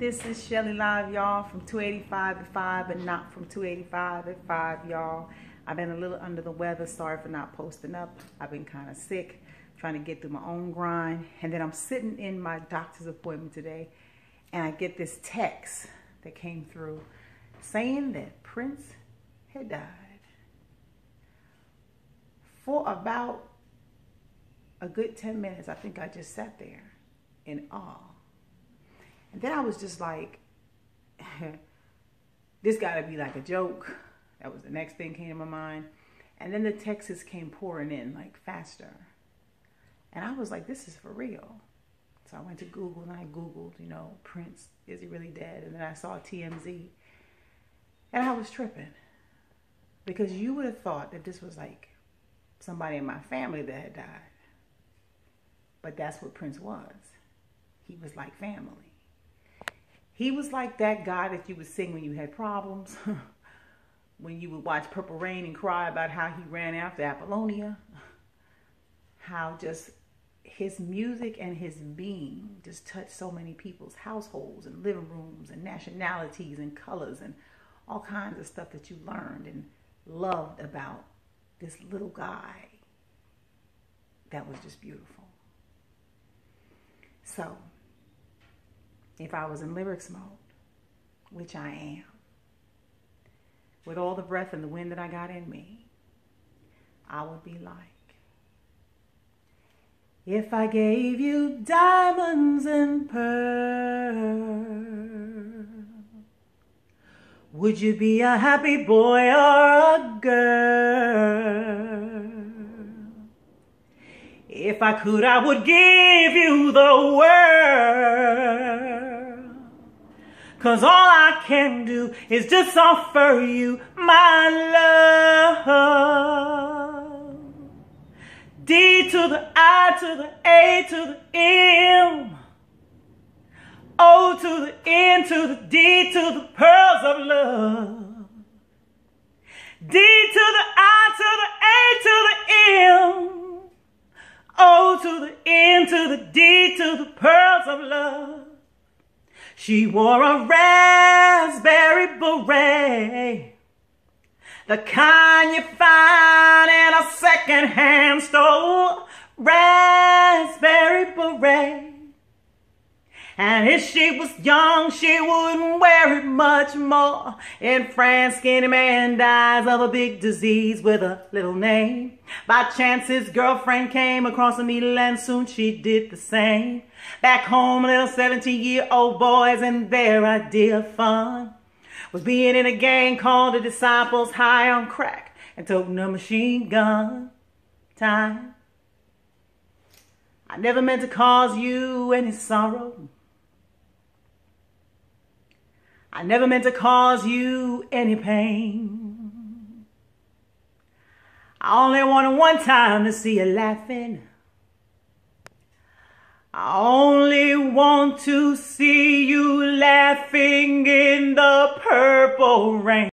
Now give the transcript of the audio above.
This is Shelly Live, y'all, from 285 at 5, but not from 285 at 5, y'all. I've been a little under the weather. Sorry for not posting up. I've been kind of sick, trying to get through my own grind. And then I'm sitting in my doctor's appointment today, and I get this text that came through saying that Prince had died. For about a good 10 minutes, I think I just sat there in awe and then I was just like, this got to be like a joke. That was the next thing came to my mind. And then the texts came pouring in like faster. And I was like, this is for real. So I went to Google and I Googled, you know, Prince, is he really dead? And then I saw TMZ. And I was tripping. Because you would have thought that this was like somebody in my family that had died. But that's what Prince was. He was like family. He was like that guy that you would sing when you had problems, when you would watch Purple Rain and cry about how he ran after Apollonia, how just his music and his being just touched so many people's households and living rooms and nationalities and colors and all kinds of stuff that you learned and loved about this little guy that was just beautiful. So, if I was in lyrics mode, which I am, with all the breath and the wind that I got in me, I would be like, if I gave you diamonds and pearls, would you be a happy boy or a girl? If I could, I would give you the world. Cause all I can do is just offer you my love. D to the I to the A to the M. O to the N to the D to the pearls of love. D to the I to the A to the M. O to the N to the D to the pearls of love. She wore a raspberry beret, the kind you find in a secondhand store. Raspberry beret. And if she was young, she wouldn't wear it much more. In France, skinny man dies of a big disease with a little name. By chance, his girlfriend came across a needle and soon she did the same. Back home, little 17-year-old boys and their idea of fun was being in a gang called the Disciples High on Crack and toting a machine gun. Time. I never meant to cause you any sorrow. I never meant to cause you any pain. I only wanted one time to see you laughing. I only want to see you laughing in the purple rain.